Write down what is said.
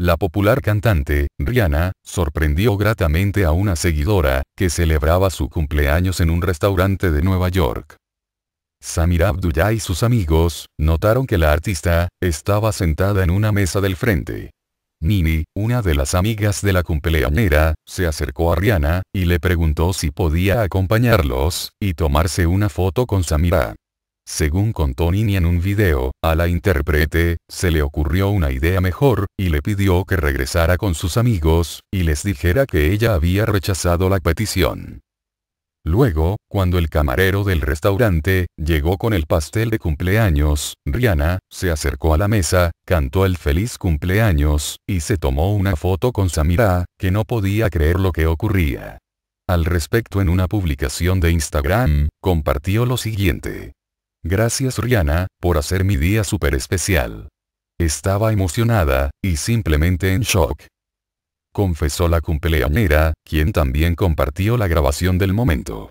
La popular cantante, Rihanna, sorprendió gratamente a una seguidora, que celebraba su cumpleaños en un restaurante de Nueva York. Samira Abdullah y sus amigos, notaron que la artista, estaba sentada en una mesa del frente. Nini, una de las amigas de la cumpleañera, se acercó a Rihanna, y le preguntó si podía acompañarlos, y tomarse una foto con Samira. Según contó Nini en un video, a la intérprete, se le ocurrió una idea mejor, y le pidió que regresara con sus amigos, y les dijera que ella había rechazado la petición. Luego, cuando el camarero del restaurante, llegó con el pastel de cumpleaños, Rihanna, se acercó a la mesa, cantó el feliz cumpleaños, y se tomó una foto con Samira, que no podía creer lo que ocurría. Al respecto en una publicación de Instagram, compartió lo siguiente. Gracias Rihanna, por hacer mi día súper especial. Estaba emocionada, y simplemente en shock. Confesó la cumpleañera, quien también compartió la grabación del momento.